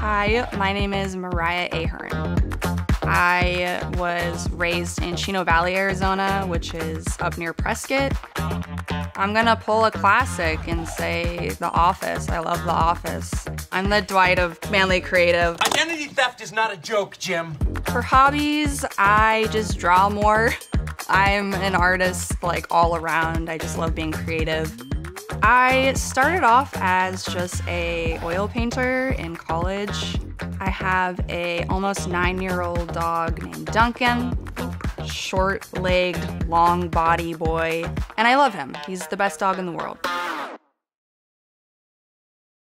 Hi, my name is Mariah Ahern. I was raised in Chino Valley, Arizona, which is up near Prescott. I'm gonna pull a classic and say The Office. I love The Office. I'm the Dwight of Manley Creative. Identity theft is not a joke, Jim. For hobbies, I just draw more. I'm an artist like all around. I just love being creative. I started off as just a oil painter in college. I have a almost nine-year-old dog named Duncan, short-legged, long body boy, and I love him. He's the best dog in the world.